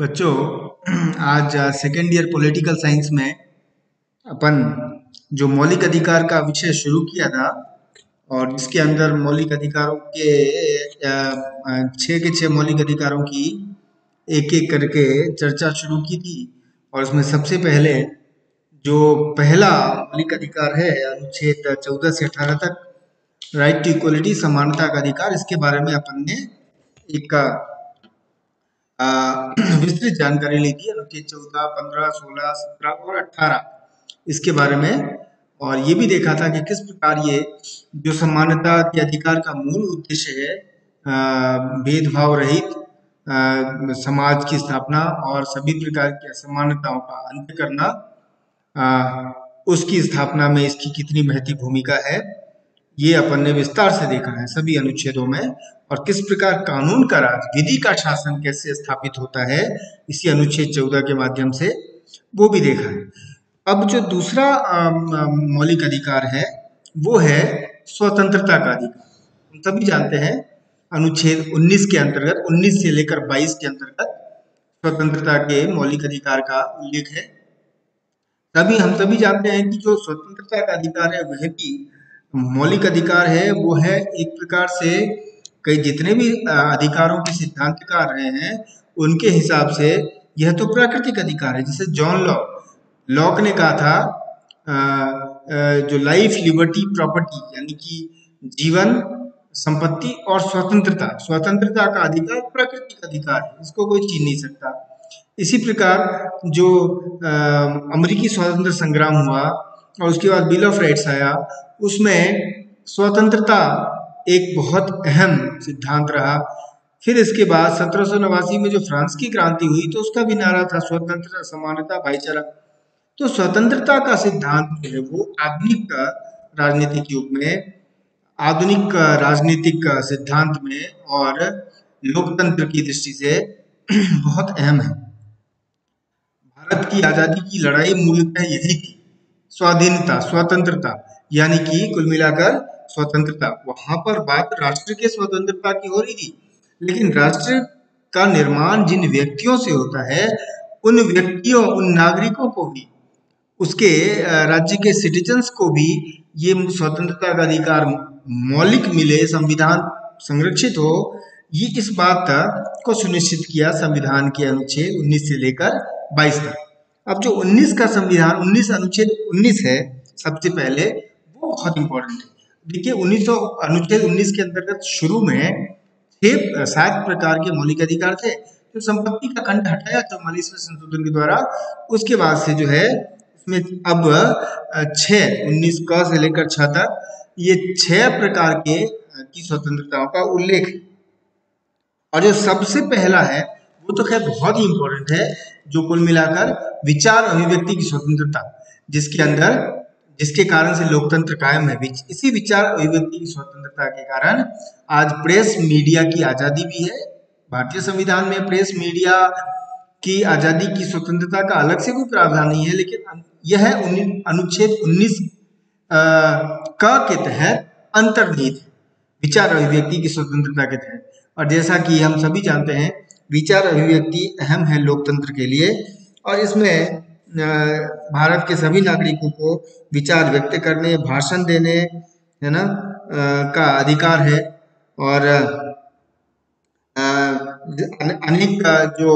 बच्चों, आज second year political science में अपन जो मौलिक अधिकार का विषय शुरू किया था और इसके अंदर मौलिक अधिकारों के छः के छः मौलिक अधिकारों की एक एक करके चर्चा शुरू की थी और उसमें सबसे पहले जो पहला मौलिक अधिकार है, अनुच्छेद चौदह से अठारह तक राइट टू इक्वलिटी समानता का अधिकार, इसके बारे में अपन ने एक विस्तृत जानकारी ली थी अनुच्छेद चौदह पंद्रह सोलह सत्रह और अठारह। इसके बारे में और ये भी देखा था कि किस प्रकार ये जो समानता के अधिकार का मूल उद्देश्य है भेदभाव रहित समाज की स्थापना और सभी प्रकार की असमानताओं का अंत करना आ, उसकी स्थापना में इसकी कितनी महती भूमिका है। ये अपन ने विस्तार से देखा है सभी अनुच्छेदों में, और किस प्रकार कानून का राज, विधि का शासन कैसे स्थापित होता है, इसी अनुच्छेद चौदह के माध्यम से वो भी देखा है। अब जो दूसरा मौलिक अधिकार है, वो है स्वतंत्रता का अधिकार। हम सभी जानते हैं, अनुच्छेद 19 के अंतर्गत 19 से लेकर 22 के अंतर्गत स्वतंत्रता के मौलिक अधिकार का उल्लेख है। तभी हम सभी जानते हैं कि जो स्वतंत्रता का अधिकार है, वह भी मौलिक अधिकार है, वो है एक प्रकार से कई जितने भी अधिकारों के सिद्धांतकार रहे हैं, उनके हिसाब से यह तो प्राकृतिक अधिकार है। जैसे जॉन लॉक लॉक ने कहा था जो लाइफ, लिबर्टी, प्रॉपर्टी, यानी कि जीवन, संपत्ति और स्वतंत्रता स्वतंत्रता का अधिकार प्राकृतिक अधिकार है, इसको कोई छीन नहीं सकता। इसी प्रकार जो अमेरिकी स्वतंत्र संग्राम हुआ और उसके बाद बिल ऑफ़ राइट्स आया, उसमें स्वतंत्रता एक बहुत अहम सिद्धांत रहा। फिर इसके बाद सत्रह सौ नवासी में जो फ्रांस की क्रांति हुई तो उसका भी नारा था स्वतंत्रता, समानता, भाईचारा। तो स्वतंत्रता का सिद्धांत जो है वो आधुनिक राजनीतिक युग में, आधुनिक राजनीतिक सिद्धांत में और लोकतंत्र की दृष्टि से बहुत अहम है। भारत की आज़ादी की लड़ाई मूलतः यही थी। स्वाधीनता, स्वतंत्रता, यानी कि कुल मिलाकर स्वतंत्रता। वहाँ पर बात राष्ट्र के स्वतंत्रता की हो रही थी। लेकिन राष्ट्र का निर्माण जिन व्यक्तियों से होता है, उन व्यक्तियों, उन नागरिकों को भी, उसके राज्य के सिटीजन्स को भी ये स्वतंत्रता का अधिकार मौलिक मिले, संविधान संरक्षित हो, ये इस बात को सुनिश्चित किया संविधान के अनुच्छेद 19 से लेकर 22 तक। अब जो 19 का संविधान 19 अनुच्छेद 19 है, सबसे पहले वो बहुत इंपॉर्टेंट है। देखिए, उन्नीस अनुच्छेद 19 के अंतर्गत शुरू में छह सात प्रकार के मौलिक अधिकार थे। जो संपत्ति का खंड हटाया चौवालीसवें संशोधन के द्वारा, उसके बाद से जो है इसमें अब छह, उन्नीस क से लेकर छ तक, ये छह प्रकार के की स्वतंत्रताओं का उल्लेख। और जो सबसे पहला है, वो तो खैर बहुत ही इंपॉर्टेंट है जो कुल मिलाकर विचार अभिव्यक्ति की स्वतंत्रता, जिसके अंदर, जिसके कारण से लोकतंत्र कायम है इसी विचार अभिव्यक्ति की स्वतंत्रता के कारण आज प्रेस मीडिया की आज़ादी भी है। भारतीय संविधान में प्रेस मीडिया की आज़ादी की स्वतंत्रता का अलग से कोई प्रावधान नहीं है, लेकिन यह अनुच्छेद 19 का के तहत अंतर्निहित, विचार अभिव्यक्ति की स्वतंत्रता के तहत। और जैसा कि हम सभी जानते हैं विचार अभिव्यक्ति अहम है लोकतंत्र के लिए, और इसमें भारत के सभी नागरिकों को विचार व्यक्त करने, भाषण देने, है ना का अधिकार है, और अनेक जो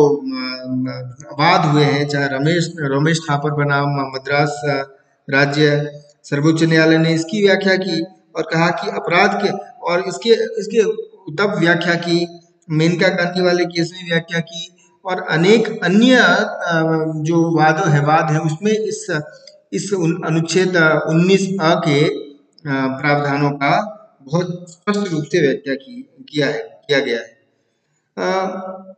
वाद हुए हैं, चाहे रमेश रमेश थापर बनाम, मद्रास राज्य, सर्वोच्च न्यायालय ने इसकी व्याख्या की, और कहा कि अपराध के, और इसके इसके तब व्याख्या की मेनका गांधी वाले केस में व्याख्या की और अनेक अन्य जो वाद है वाद है, उसमें इस इस अनुच्छेद 19 अ के प्रावधानों का बहुत स्पष्ट रूप से व्याख्या की, किया है, किया गया है।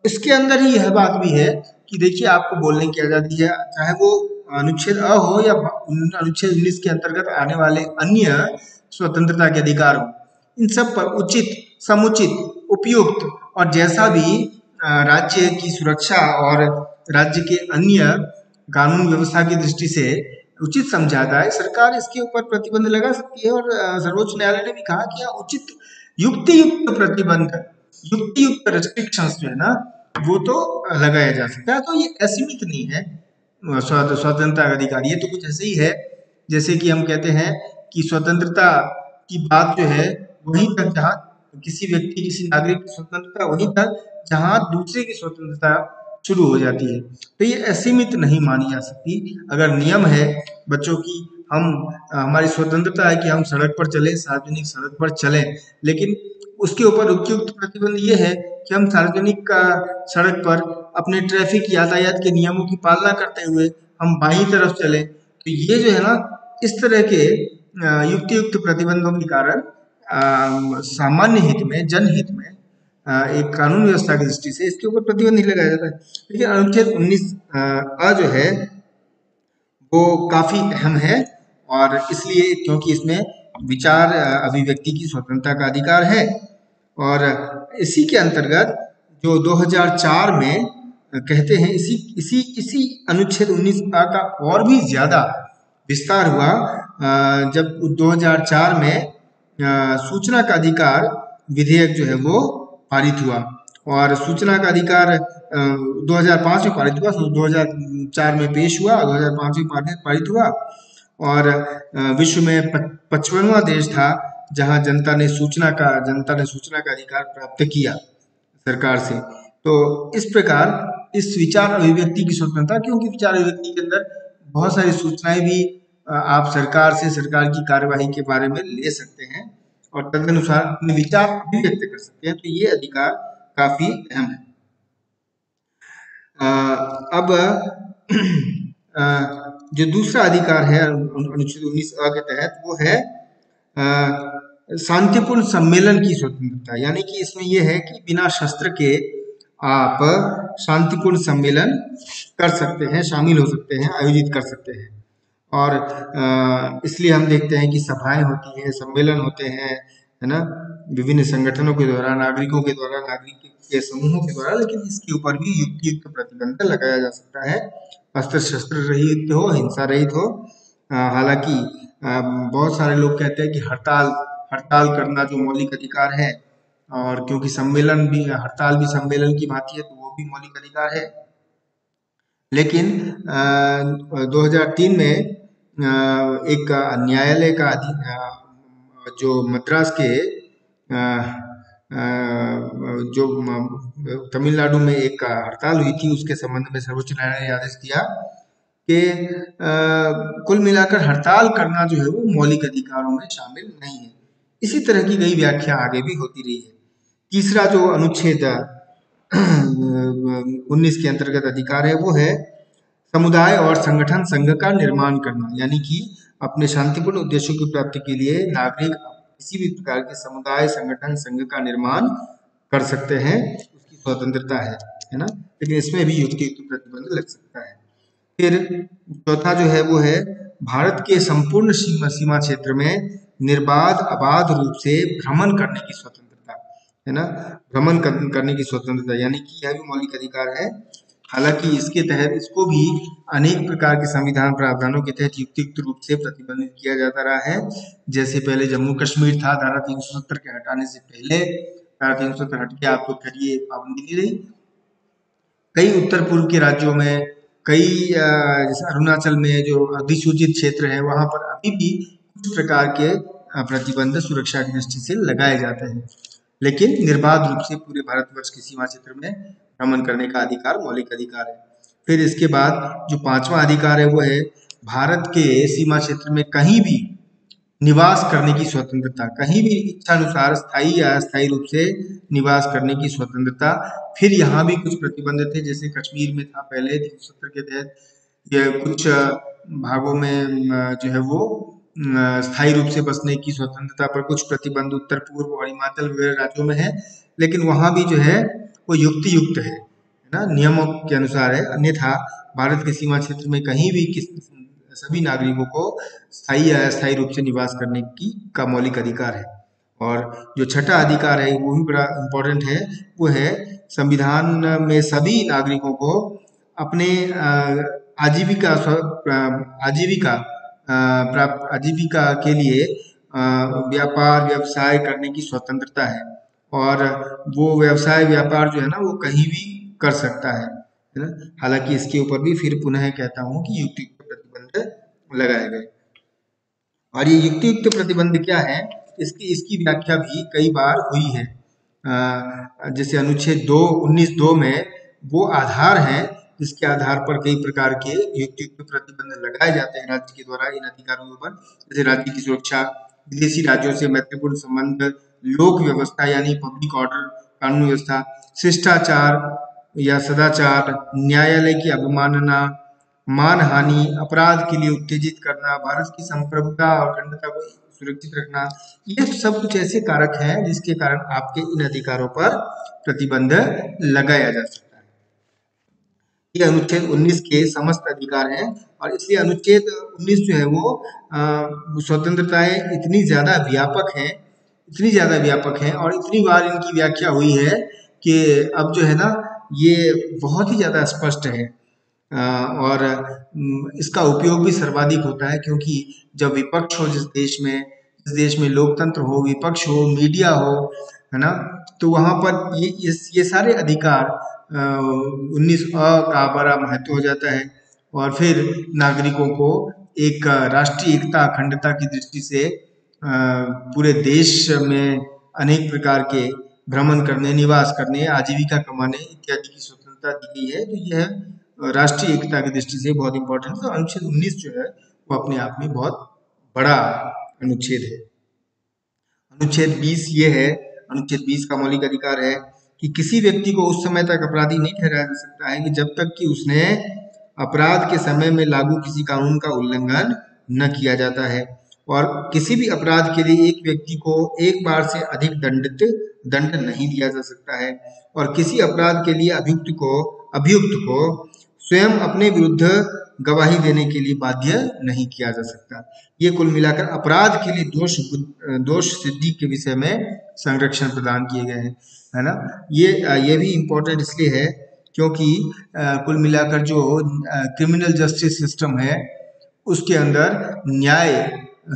इसके अंदर ही यह बात भी है कि देखिए आपको बोलने की आज़ादी है चाहे वो अनुच्छेद अ हो या अनुच्छेद उन्नीस के अंतर्गत आने वाले अन्य स्वतंत्रता के अधिकार हो, इन सब पर उचित, समुचित उपयुक्त। और जैसा भी राज्य की सुरक्षा और राज्य के अन्य कानून व्यवस्था की दृष्टि से उचित समझाता है सरकार इसके ऊपर प्रतिबंध लगा सकती है। और सर्वोच्च न्यायालय ने भी कहा कि उचित युक्ति युक्त प्रतिबंध युक्ति युक्त रेस्ट्रिक्शन जो है ना, वो तो लगाया जा सकता है। तो ये असीमित नहीं है। स्वतंत्रता का अधिकार, ये तो कुछ ऐसे ही है, जैसे कि हम कहते हैं कि स्वतंत्रता की बात जो है, वहीं तक जहाँ किसी व्यक्ति, किसी नागरिक की स्वतंत्रता वहीं तक जहाँ दूसरे की स्वतंत्रता शुरू हो जाती है। तो ये असीमित नहीं मानी जा सकती। अगर नियम है बच्चों की, हम, हमारी स्वतंत्रता है कि हम सड़क पर चलें, सार्वजनिक सड़क पर चलें, लेकिन उसके ऊपर उपयुक्त प्रतिबंध ये है कि हम सार्वजनिक सड़क पर अपने ट्रैफ़िक यातायात के नियमों की पालना करते हुए हम बाई तरफ़ चलें तो ये जो है ना, इस तरह के युक्त युक्त प्रतिबंधों के कारण सामान्य हित में, जनहित में एक कानून व्यवस्था की दृष्टि से इसके ऊपर प्रतिबंध नहीं लगाया जाता है। लेकिन अनुच्छेद उन्नीस, अ जो है, वो काफ़ी अहम है और इसलिए क्योंकि इसमें विचार अभिव्यक्ति की स्वतंत्रता का अधिकार है और इसी के अंतर्गत जो 2004 में कहते हैं, इसी इसी इसी अनुच्छेद 19 का और भी ज़्यादा विस्तार हुआ जब 2004 में सूचना का अधिकार विधेयक जो है वो पारित हुआ। और सूचना का अधिकार 2005 में पारित हुआ 2004 में पेश हुआ 2005 में पारित हुआ। और विश्व में पचपनवा देश था, जहाँ जनता ने सूचना का, जनता ने सूचना का अधिकार प्राप्त किया सरकार से। तो इस प्रकार इस विचार अभिव्यक्ति की स्वतंत्रता, क्योंकि विचार अभिव्यक्ति के अंदर बहुत सारी सूचनाएँ भी आप सरकार से सरकार की कार्यवाही के बारे में ले सकते हैं और तदनुसार अपने विचार भी व्यक्त कर सकते हैं तो ये अधिकार काफ़ी अहम है। अब जो दूसरा अधिकार है, अनुच्छेद उन्नीस अ के तहत, वो है शांतिपूर्ण सम्मेलन की स्वतंत्रता। यानी कि इसमें यह है कि बिना शस्त्र के आप शांतिपूर्ण सम्मेलन कर सकते हैं, शामिल हो सकते हैं, आयोजित कर सकते हैं। और इसलिए हम देखते हैं कि सभाएँ होती हैं, सम्मेलन होते हैं, है ना? विभिन्न संगठनों के द्वारा, नागरिकों के द्वारा, नागरिक के समूहों के द्वारा, लेकिन इसके ऊपर भी युक्त युक्त प्रतिबंध लगाया जा सकता है। अस्त्र शस्त्र रहित हो, हिंसा रहित हो हालाँकि बहुत सारे लोग कहते हैं कि हड़ताल हड़ताल करना जो मौलिक अधिकार है, और क्योंकि सम्मेलन भी, हड़ताल भी सम्मेलन की भांति है तो वो भी मौलिक अधिकार है। लेकिन आ, 2003 में आ, एक न्यायालय का जो मद्रास के आ, जो तमिलनाडु में एक हड़ताल हुई थी उसके संबंध में सर्वोच्च न्यायालय ने आदेश दिया कि कुल मिलाकर हड़ताल करना जो है वो मौलिक अधिकारों में शामिल नहीं है। इसी तरह की कई व्याख्या आगे भी होती रही है। तीसरा जो अनुच्छेद उन्नीस के अंतर्गत अधिकार है, वो है समुदाय और संगठन संघ का निर्माण करना, यानी कि अपने शांतिपूर्ण उद्देश्यों की प्राप्ति के लिए नागरिक किसी भी प्रकार के समुदाय, संगठन, संघ का निर्माण कर सकते हैं, उसकी स्वतंत्रता है है ना? लेकिन इसमें भी युक्त युक्त प्रतिबंध लग सकता है। फिर चौथा जो है, वो है भारत के संपूर्ण सीमा सीमा क्षेत्र में निर्बाध, अबाध रूप से भ्रमण करने की स्वतंत्रता। है ना? भ्रमण करने की स्वतंत्रता, यानी कि यह भी मौलिक अधिकार है, हालाँकि इसके तहत इसको भी अनेक प्रकार के संविधान प्रावधानों के तहत युक्त रूप से प्रतिबंधित किया जाता रहा है। जैसे पहले जम्मू कश्मीर था, धारा तीन सौ सत्तर के हटाने से पहले, धारा तीन सौ सत्तर हट के आपको करिए पाबंदी दी रही कई उत्तर पूर्व के राज्यों में, कई जैसे अरुणाचल में जो अधिसूचित क्षेत्र है, वहाँ पर अभी भी कुछ प्रकार के प्रतिबंध सुरक्षा की दृष्टि से लगाए जाते हैं। लेकिन निर्बाध रूप से पूरे भारतवर्ष के सीमा क्षेत्र में भ्रमण करने का अधिकार, मौलिक अधिकार है। फिर इसके बाद जो पांचवा अधिकार है, वो है भारत के सीमा क्षेत्र में कहीं भी निवास करने की स्वतंत्रता, कहीं भी इच्छा अनुसार स्थायी या अस्थायी रूप से निवास करने की स्वतंत्रता। फिर यहाँ भी कुछ प्रतिबंध थे, जैसे कश्मीर में था पहले तीन के तहत कुछ भागों में, जो है वो स्थायी रूप से बसने की स्वतंत्रता पर कुछ प्रतिबंध उत्तर, पूर्व और हिमाचल वगैरह राज्यों में है, लेकिन वहाँ भी जो है, वो युक्ति युक्त है ना? नियमों के अनुसार है। अन्यथा, भारत के सीमा क्षेत्र में कहीं भी किस, सभी नागरिकों को स्थायी या अस्थायी रूप से निवास करने की, का मौलिक अधिकार है। और जो छठा अधिकार है, वो भी बड़ा इम्पोर्टेंट है। वो है, संविधान में सभी नागरिकों को अपने आजीविका आजीविका प्राप्त आजीविका के लिए व्यापार, व्यवसाय करने की स्वतंत्रता है। और वो व्यवसाय, व्यापार जो है ना, वो कहीं भी कर सकता है है ना? हालाँकि इसके ऊपर भी फिर पुनः कहता हूँ कि युक्ति युक्त प्रतिबंध लगाए गए। और ये युक्ति युक्त प्रतिबंध क्या है? इसकी इसकी व्याख्या भी कई बार हुई है। जैसे अनुच्छेद दो, उन्नीस दो में वो आधार है जिसके आधार पर कई प्रकार के प्रतिबंध लगाए जाते हैं राज्य के द्वारा इन अधिकारों पर। जैसे राज्य की सुरक्षा, विदेशी राज्यों से मैत्रीपूर्ण संबंध, लोक व्यवस्था यानी पब्लिक ऑर्डर कानून व्यवस्था, शिष्टाचार या सदाचार, न्यायालय की अवमानना मान हानि अपराध के लिए उत्तेजित करना, भारत की संप्रभुता और अखंडता को सुरक्षित रखना, ये सब कुछ ऐसे कारक हैं जिसके कारण आपके इन अधिकारों पर प्रतिबंध लगाया जा सकता है ये अनुच्छेद 19 के समस्त अधिकार हैं और इसलिए अनुच्छेद 19 जो है वो स्वतंत्रताएँ इतनी ज़्यादा व्यापक हैं, इतनी ज़्यादा व्यापक हैं और इतनी बार इनकी व्याख्या हुई है कि अब जो है ना, ये बहुत ही ज़्यादा स्पष्ट है। और इसका उपयोग भी सर्वाधिक होता है क्योंकि जब विपक्ष हो जिस देश में, जिस देश में लोकतंत्र हो, विपक्ष हो, मीडिया हो, है ना तो वहाँ पर ये ये सारे अधिकार उन्नीस अ का बड़ा महत्व हो जाता है और फिर नागरिकों को एक राष्ट्रीय एकता अखंडता की दृष्टि से पूरे देश में अनेक प्रकार के भ्रमण करने, निवास करने, आजीविका कमाने इत्यादि की स्वतंत्रता दी गई है। तो यह राष्ट्रीय एकता की दृष्टि से बहुत इंपॉर्टेंट है। तो अनुच्छेद उन्नीस जो है, वो अपने आप में बहुत बड़ा अनुच्छेद है। अनुच्छेद बीस ये है, अनुच्छेद बीस का मौलिक अधिकार है। कि किसी व्यक्ति को उस समय तक अपराधी नहीं ठहराया जा सकता। है कि जब तक कि उसने अपराध के समय में लागू किसी कानून का उल्लंघन न किया जाता है। और किसी भी अपराध के लिए एक व्यक्ति को एक बार से अधिक दंडित, दंड नहीं दिया जा सकता है। और किसी अपराध के लिए अभियुक्त को अभियुक्त को स्वयं अपने विरुद्ध गवाही देने के लिए बाध्य नहीं किया जा सकता। ये कुल मिलाकर अपराध के लिए दोष दोष सिद्धि के विषय में संरक्षण प्रदान किए गए हैं, है ना? ये ये भी इम्पोर्टेंट इसलिए है क्योंकि कुल मिलाकर जो क्रिमिनल जस्टिस सिस्टम है, उसके अंदर न्याय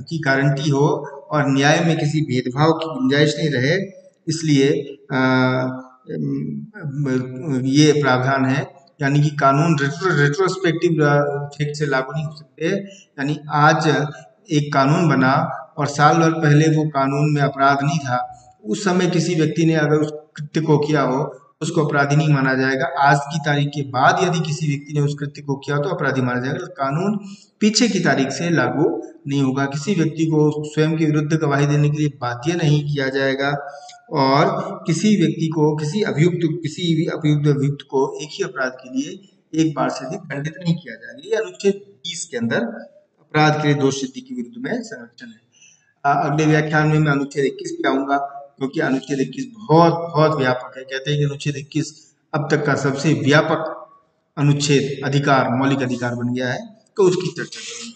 की गारंटी हो और न्याय में किसी भेदभाव की गुंजाइश नहीं रहे, इसलिए ये प्रावधान है। यानी कि कानून रेट्रो रेट्रोस्पेक्टिव इफ़ेक्ट से लागू नहीं हो सकते। यानी आज एक कानून बना और साल भर पहले वो कानून में अपराध नहीं था। उस समय किसी व्यक्ति ने अगर उस कृत्य को किया हो उसको अपराधी नहीं माना जाएगा। आज की तारीख के बाद यदि किसी व्यक्ति ने उस कृत्य को किया तो अपराधी माना जाएगा। तो कानून पीछे की तारीख से लागू नहीं होगा। किसी व्यक्ति को स्वयं के विरुद्ध गवाही देने के लिए बाध्य नहीं किया जाएगा और किसी व्यक्ति को, किसी अभियुक्त, किसी भी अभियुक्त अभियुक्त को एक ही अपराध के लिए एक बार से अधिक दंडित नहीं किया जाएगा। ये अनुच्छेद बीस के अंदर अपराध के लिए दोष सिद्धि के विरुद्ध में संरक्षण है। अगले व्याख्यान में मैं अनुच्छेद इक्कीस पे आऊँगा। क्योंकि अनुच्छेद इक्कीस बहुत बहुत व्यापक है। कहते हैं कि अनुच्छेद इक्कीस अब तक का सबसे व्यापक अनुच्छेद अधिकार, मौलिक अधिकार बन गया है। तो उसकी चर्चा करेंगे।